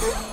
Oh!